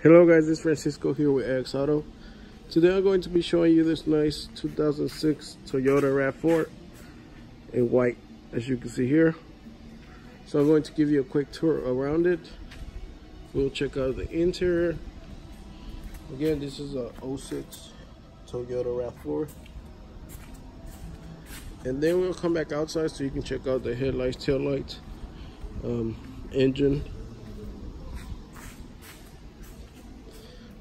Hello guys, this is Francisco here with AX Auto. Today I'm going to be showing you this nice 2006 Toyota RAV4 in white, as you can see here. So I'm going to give you a quick tour around it. We'll check out the interior. Again, this is a 06 Toyota RAV4. And then we'll come back outside so you can check out the headlights, tail lights, um, engine,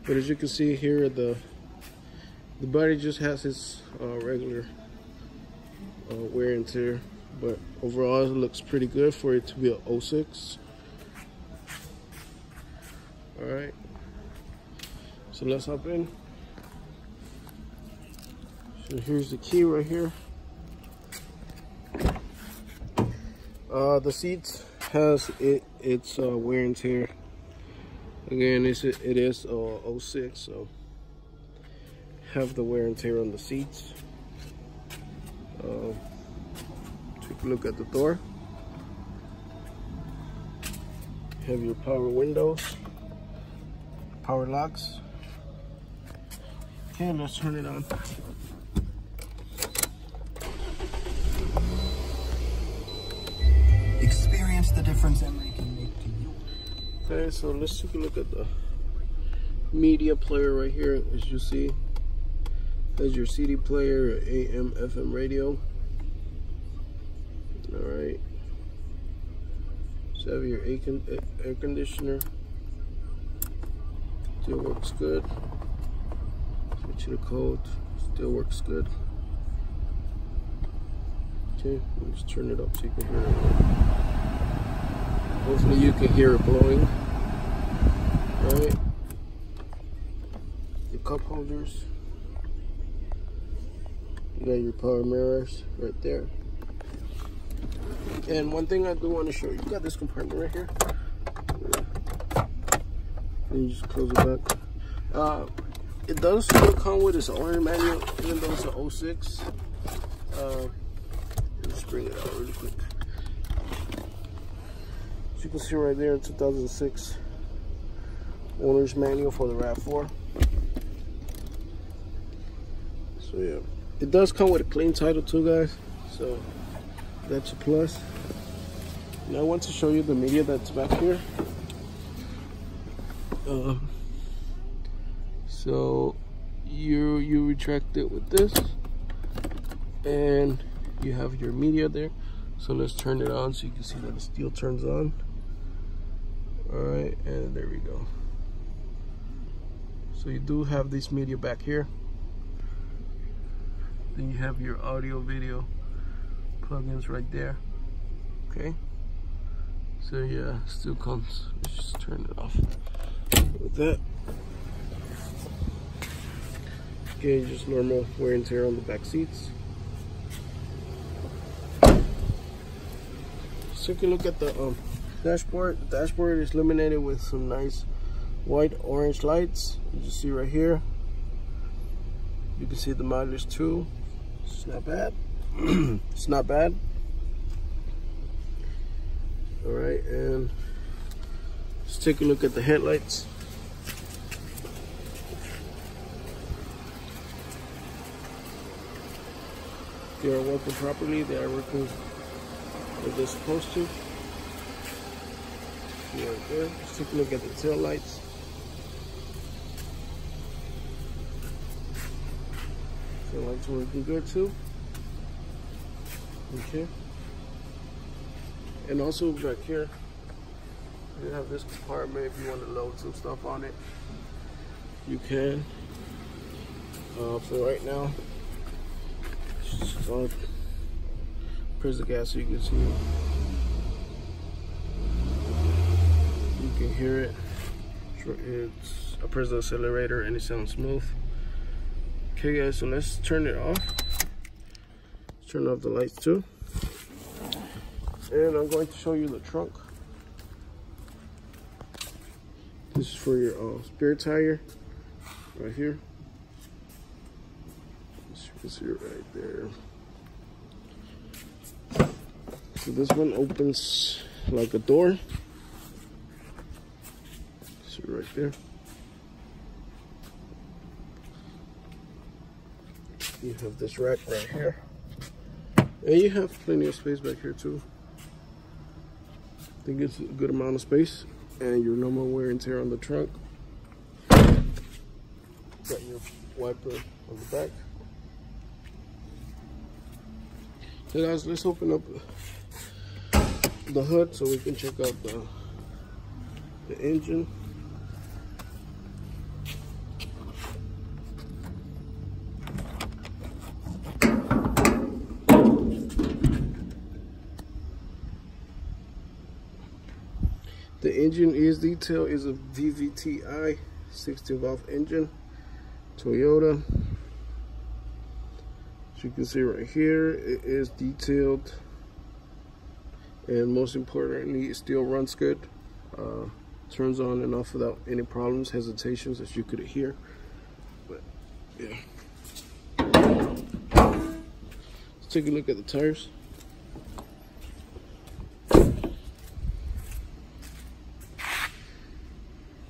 but as you can see here the the body just has its uh, regular uh, wear and tear. But overall it looks pretty good for it to be a 06 all right so let's hop in. So here's the key right here. Uh, the seats has it its uh, wear and tear Again, it's, it is uh, 06, so have the wear and tear on the seats. Uh, take a look at the door. Have your power windows, power locks. Okay, let's turn it on. Experience the difference to you. Okay, so let's take a look at the media player right here. As you see, has your CD player, AM, FM radio. All right. So have your air, con air conditioner. Still works good. Switch to the code. Still works good. Okay, let's turn it up so you can hear it. Hopefully you can hear it blowing. Right. Your cup holders. You got your power mirrors right there. And one thing I do want to show you, you got this compartment right here. And you just close it back. Uh, it does still come with its owner manual, even though it's an 06. Uh, let's bring it out really quick. As you can see right there 2006 owner's manual for the RAV4. So yeah, it does come with a clean title too guys, so that's a plus. Now I want to show you the media that's back here. Uh, so you you retract it with this and you have your media there. So let's turn it on so you can see that the steel turns on all right and there we go. So you do have this media back here. Then you have your audio video plugins right there. Okay. So yeah still comes. Let's just turn it off. With that. Okay just normal wear and tear on the back seats. Take a look at the um dashboard. The dashboard is illuminated with some nice white orange lights. You see right here. You can see the mileage too. It's not bad. it's not bad. All right, and let's take a look at the headlights. They are working properly. They are working as they're supposed to there. Let's take a look at the tail lights. Tail lights working good too. Okay. And also back here, you have this compartment if you want to load some stuff on it. You can. Uh, for right now, just uh, press the gas so you can see. Can hear it. It's a press the accelerator and it sounds smooth. Okay guys, so let's turn it off. Let's turn off the lights too. And I'm going to show you the trunk. This is for your uh, spare tire right here. As you can see it right there. So this one opens like a door right there. You have this rack right here. And you have plenty of space back here too. I think it's a good amount of space. And you're no more wear and tear on the trunk. Got your wiper on the back. So guys, let's open up the hood so we can check out the the engine engine is detailed is a VVTi 16 valve engine, Toyota. As you can see right here, it is detailed and most importantly, it still runs good. Uh, turns on and off without any problems, hesitations as you could hear. But yeah. Let's take a look at the tires.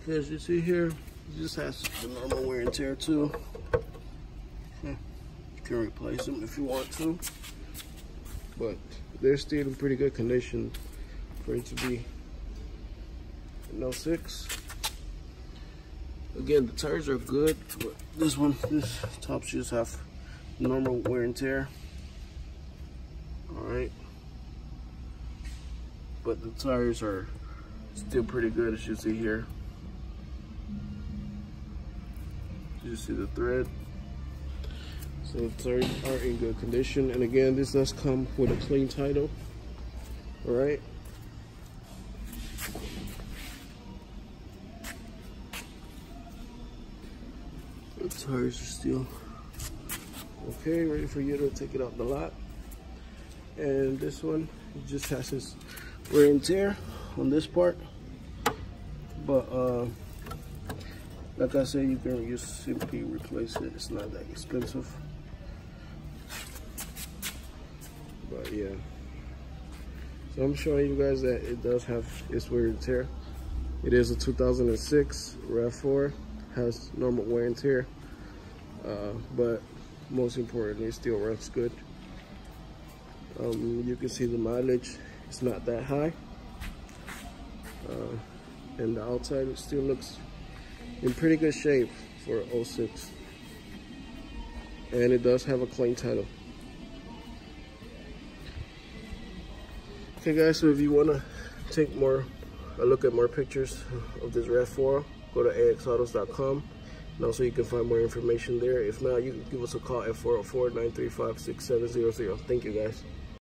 As you see here, it just has the normal wear and tear too. You can replace them if you want to. But they're still in pretty good condition for it to be an 06. Again, the tires are good, but this one, this top shoes have normal wear and tear. Alright. But the tires are still pretty good as you see here. You see the thread. So the tires are in good condition. And again, this does come with a clean title. All right. The tires are still okay, ready for you to take it out the lot. And this one just has this wear and tear on this part. But uh like I said, you can just simply replace it. It's not that expensive. But yeah. So I'm showing you guys that it does have its wear and tear. It is a 2006 RAV4. Has normal wear and tear. Uh, but most importantly, it still runs good. Um, you can see the mileage. It's not that high. Uh, and the outside it still looks in pretty good shape for 06 and it does have a clean title. Okay guys so if you want to take more a look at more pictures of this RAV4 go to axautos.com and also you can find more information there. If not you can give us a call at 404-935-6700 thank you guys